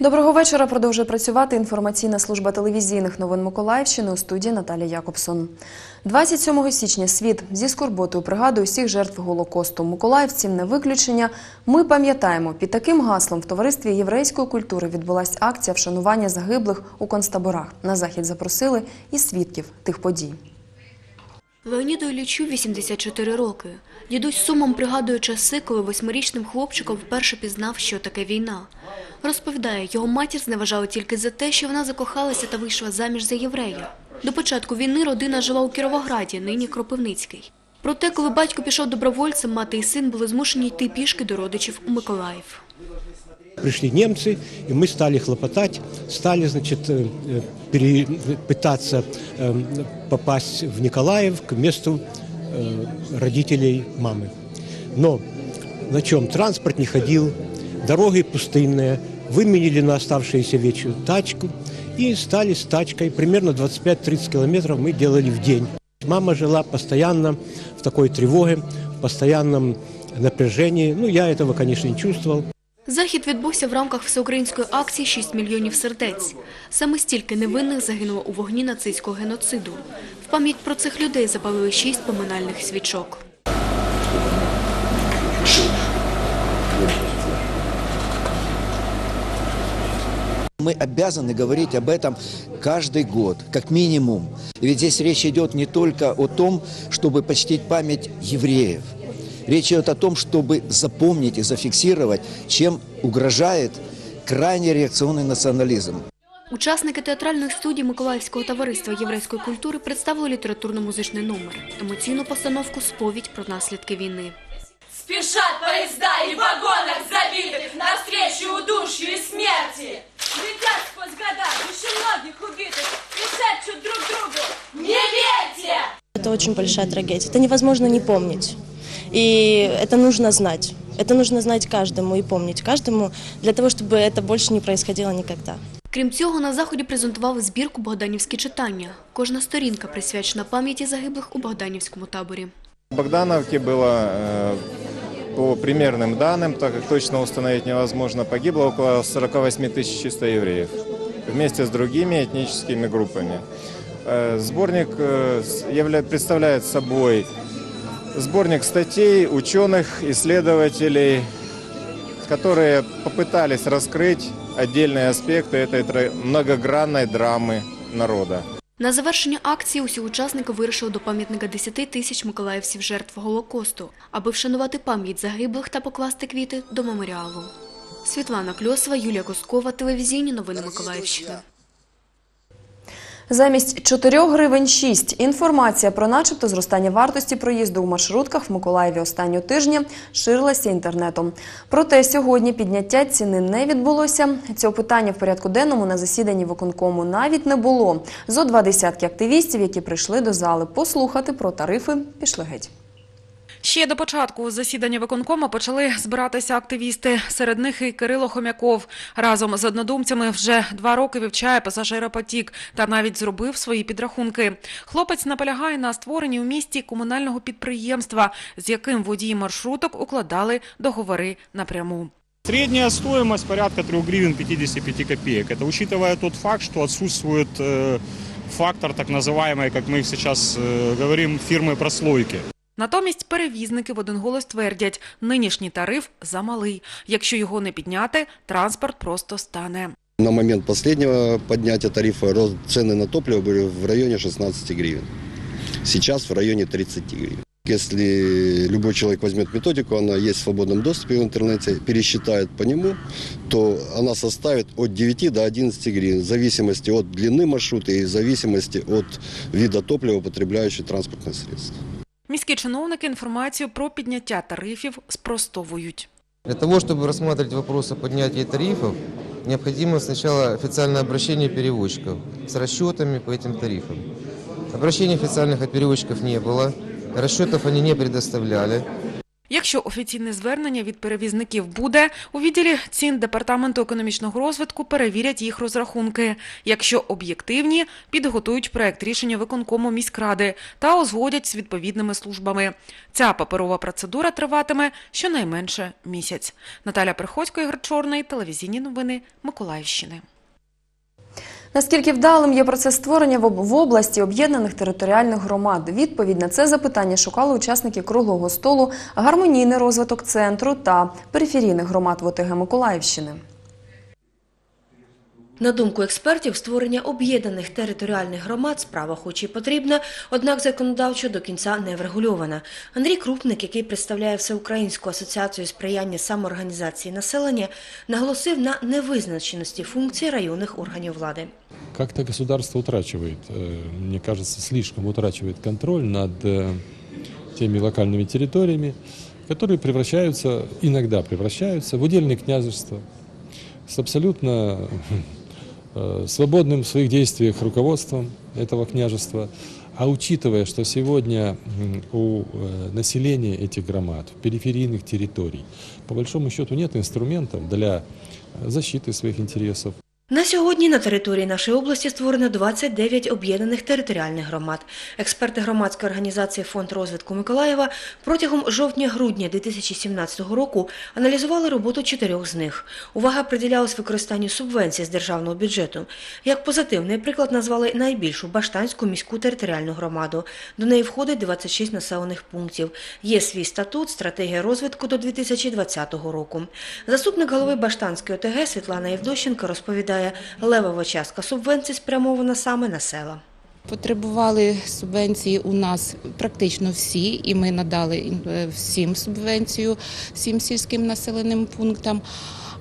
Доброго вечора. Продовжує працювати інформаційна служба телевізійних новин Миколаївщини у студії Наталія Якобсон. 27 січня світ зі скорботою пригадує всіх жертв Голокосту. Миколаївців не виключення. Ми пам'ятаємо, під таким гаслом в товаристві єврейської культури відбулася акція вшанування загиблих у концтаборах. На захід запросили і свідків тих подій. Леоніду Іллічу 84 роки. Дідусь сумом пригадує часи, коли восьмирічним хлопчиком вперше пізнав, що таке війна. Розповідає, його матір зневажала тільки за те, що вона закохалася та вийшла заміж за єврея. До початку війни родина жила у Кіровограді, нині Кропивницький. Проте, коли батько пішов добровольцем, мати і син були змушені йти пішки до родичів у Миколаїв. Пришли немцы, и мы стали хлопотать, стали, значит, э, э, пере- пытаться э, попасть в Николаев к месту э, родителей мамы. Но на чем транспорт не ходил, дороги пустынные, выменили на оставшуюся вечеру тачку и стали с тачкой, примерно 25-30 километров мы делали в день. Мама жила постоянно в такой тревоге, в постоянном напряжении. Ну, я этого, конечно, не чувствовал. Захід відбувся в рамках всеукраїнської акції «6 мільйонів сердець». Саме стільки невинних загинуло у вогні нацистського геноциду. В пам'ять про цих людей запалили шість поминальних свічок. Мы обязаны говорить об этом каждый год, как минимум. И ведь здесь речь идет не только о том, чтобы почтить память евреев. Речь идет о том, чтобы запомнить и зафиксировать, чем угрожает крайне реакционный национализм. Учасники театральної студії Миколаївського товариства єврейської культури представили літературно-музичний номер, емоційну постановку «Сповідь про наслідки війни». Спешат поезда и в вагонах забитых Навстречу удушью и смерти Летят сквозь года души многих убитых И шепчут друг другу Не верьте! Это очень большая трагедия. Это невозможно не помнить. И это нужно знать. Это нужно знать каждому и помнить каждому, для того, чтобы это больше не происходило никогда. Крім цього, на заході презентували збірку «Богданівські читання». Кожна сторінка присвячена пам'яті загиблих у Богданівському таборі. В Богдановке было, э, по примерным данным, так как точно установить невозможно, погибло около 48 тысяч чисто евреев вместе с другими этническими группами. Э, Сборник э, с- явля- представляет собой сборник статей ученых, исследователей, которые попытались раскрыть отдельные аспекты этой тра- многогранной драмы народа. На завершення акції усі учасники вирішили до пам'ятника 10 тисяч миколаївців жертв Голокосту, аби вшанувати пам'ять загиблих та покласти квіти до меморіалу. Світлана Кльосова, Юлія Коскова, телевізійні новини Миколаївщини. Замість 4 гривень 6 інформація про начебто зростання вартості проїзду у маршрутках в Миколаєві останнього тижня ширилася інтернетом. Проте сьогодні підняття ціни не відбулося. Цього питання в порядку денному на засіданні виконкому навіть не було. Зо два десятки активістів, які прийшли до зали послухати про тарифи, пішли геть. Ще до початку засідання виконкому почали збиратися активісти. Серед них і Кирило Хомяков. Разом з однодумцями вже два роки вивчає пасажиропотік та навіть зробив свої підрахунки. Хлопець наполягає на створенні у місті комунального підприємства, з яким водії маршруток укладали договори напряму. Средняя стоимость порядка 3 гривен 55 копеек. Это учитывая тот факт, что отсутствует э, фактор так называемой, как мы их сейчас э, говорим, фирмы прослойки. Натомість перевізники в один голос твердять, нинішній тариф замалий. Якщо його не підняти, транспорт просто стане. На момент последнего поднятия тарифа рост цены на топливо были в районе 16 гривен. Сейчас в районе 30 гривен. Если любой человек возьмет методику, она есть в свободном доступе в интернете, пересчитает по нему, то она составит от 9 до 11 гривен, в зависимости от длины маршрута и в зависимости от вида топлива, потребляющего транспортное средство. Міські чиновники інформацію про підняття тарифів спростовують. Для того, чтобы рассматривать вопрос о поднятии тарифов, необходимо сначала официальное обращение перевозчиков с расчетами по этим тарифам. Обращений официальных от перевозчиков не было, расчетов они не предоставляли. Якщо офіційне звернення від перевізників буде, у відділі цін Департаменту економічного розвитку перевірять їх розрахунки. Якщо об'єктивні, підготують проект рішення виконкому міськради та узгодять з відповідними службами. Ця паперова процедура триватиме щонайменше місяць. Наталя Приходько, Ігор Чорний, телевізійні новини Миколаївщини. Наскільки вдалим є процес створення в області об'єднаних територіальних громад? Відповідь на це запитання шукали учасники круглого столу гармонійний розвиток центру та периферійних громад в ОТГ Миколаївщини. На думку експертів, створення об'єднаних територіальних громад справа хоч і потрібна, однак законодавчо до кінця не врегульована. Андрій Крупник, який представляє Всеукраїнську асоціацію сприяння самоорганізації населення, наголосив на невизначеності функцій районних органів влади. Как-то государство утрачивает, э, мне кажется, слишком утрачивает контроль над э, теми локальными территориями, которые превращаются, иногда превращаются в удельные княжества с абсолютно э, свободным в своих действиях руководством этого княжества. А учитывая, что сегодня м, у э, населения этих громад, периферийных территорий, по большому счету нет инструментов для э, защиты своих интересов, на сьогодні на території нашої області створено 29 об'єднаних територіальних громад. Експерти громадської організації Фонд розвитку Миколаєва протягом жовтня-грудня 2017 року аналізували роботу чотирьох з них. Увага приділялась використанню субвенцій з державного бюджету. Як позитивний приклад назвали найбільшу Баштанську міську територіальну громаду. До неї входить 26 населених пунктів. Є свій статут, стратегія розвитку до 2020 року. Заступник голови Баштанської ОТГ Світлана Євдощенко розповідає, левова частка субвенцій спрямована саме на села. Потребували субвенції у нас практично всі, і ми надали е, всім субвенцію, всім сільським населеним пунктам.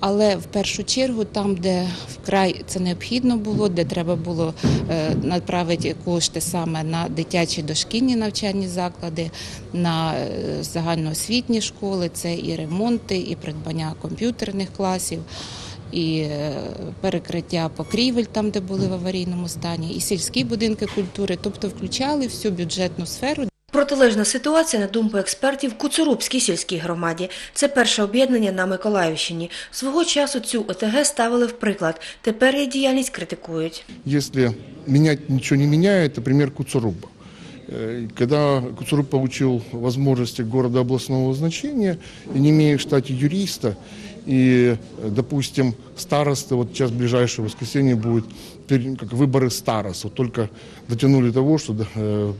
Але в першу чергу, там, де вкрай це необхідно було, де треба було е, направити кошти саме на дитячі дошкільні навчальні заклади, на е, загальноосвітні школи, це і ремонти, і придбання комп'ютерних класів і е, перекриття покрівель там, де були в аварійному стані, і сільські будинки культури, тобто включали всю бюджетну сферу. Протилежна ситуація, на думку експертів, в Куцурубській сільській громаді. Це перше об'єднання на Миколаївщині. Свого часу цю ОТГ ставили в приклад. Тепер її діяльність критикують. Если менять ничего не меняет, например, Куцуруба. Э, Когда Куцуруб получил возможности города областного значения, и не имея в штате юриста, и, э, допустим, старосты, вот сейчас в ближайшее воскресенье будет пер- как выборы старост, вот только дотянули того, что э,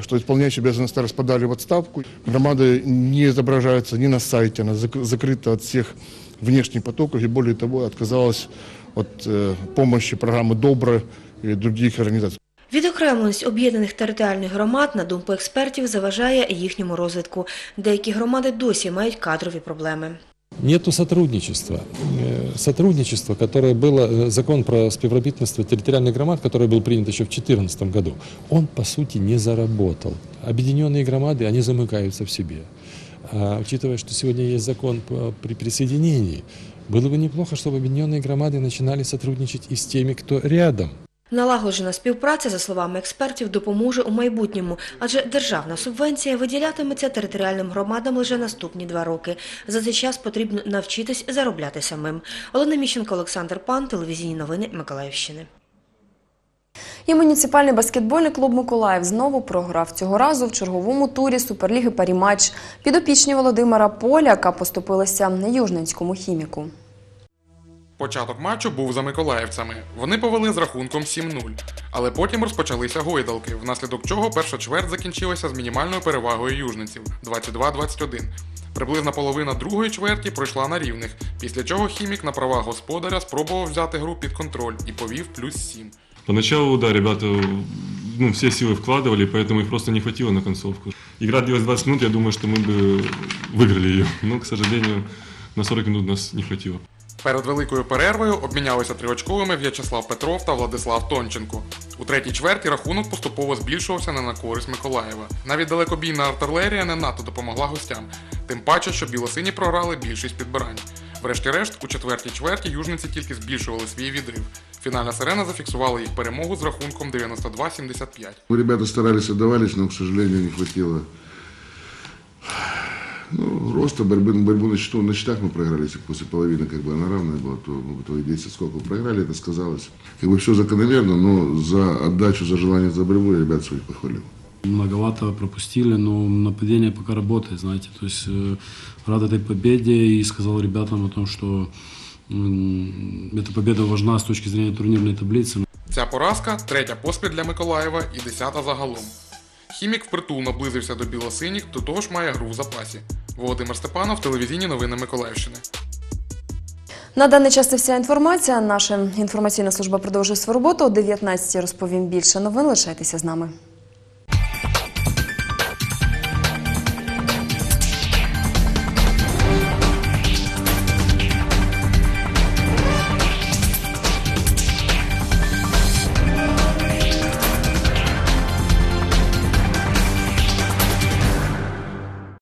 что исполняющий обязанности старост подали в отставку. Громада не отображается ни на сайте, она зак- закрыта от всех внешних потоков и более того отказалась от э, помощи программы «Добро» и других организаций. Відокремленість об'єднаних територіальних громад, на думку експертів, заважає їхньому розвитку. Деякі громади досі мають кадрові проблеми. Нету сотрудничества. Э, Сотрудничество, которое было, э, закон про співробітництво территориальных громад, который был принят еще в 2014 году, он, по сути, не заработал. Объединенные громады, они замыкаются в себе. А учитывая, что сегодня есть закон по- при присоединении, было бы неплохо, чтобы объединенные громады начинали сотрудничать и с теми, кто рядом. Налагоджена співпраця, за словами експертів, допоможе у майбутньому, адже державна субвенція виділятиметься територіальним громадам лише наступні два роки. За цей час потрібно навчитись заробляти самим. Олена Міщенко, Олександр Пан, телевізійні новини Миколаївщини. І муніципальний баскетбольний клуб Миколаїв знову програв цього разу в черговому турі Суперліги Паріматч. Підопічні Володимира Поляка поступилися на Южненському хіміку. Початок матчу був за миколаївцями. Вони повели з рахунком 7-0. Але потім розпочалися гойдалки, внаслідок чого перша чверть закінчилася з мінімальною перевагою южниців 22-21. Приблизна половина другої чверті пройшла на рівних, після чого хімік на правах господаря спробував взяти гру під контроль і повів плюс 7. Поначалу, да, ребята ну, все силы вкладывали, поэтому их просто не хватило на концовку. Игра длилась 20 минут, я думаю, что мы бы выиграли ее. Но, к сожалению, на 40 минут нас не хватило. Перед великою перервою обмінялися триочковими В'ячеслав Петров та Владислав Тонченко. У третій чверті рахунок поступово збільшувався не на користь Миколаєва. Навіть далекобійна артилерія не надто допомогла гостям, тим паче, що білосині програли більшість підбирань. Врешті-решт, у четвертій чверті южниці тільки збільшували свій відрив. Фінальна сирена зафіксувала їх перемогу з рахунком 92-75. Ребята старались, отдавались, но, к сожалению, не хватило. Ну, просто борьбы, борьбу на, счету, на счетах мы проиграли, если после половины как бы она равная была, то мы в итоге 10 сколько проиграли, это сказалось. Как бы все закономерно, но за отдачу, за желание, за борьбу я ребят своих похвалил. Многовато пропустили, но нападение пока работает, знаете. То есть э, рад этой победе и сказал ребятам о том, что м, эта победа важна с точки зрения турнирной таблицы. Ця поразка третя поспіль для Миколаєва і десята загалом. Хімік впритул наблизився до білосиніх, до того ж має гру в запасі. Володимир Степанов, телевізійні новини Миколаївщини. На даний час це вся інформація. Наша інформаційна служба продовжує свою роботу. О 19 розповім більше новин. Лишайтеся з нами.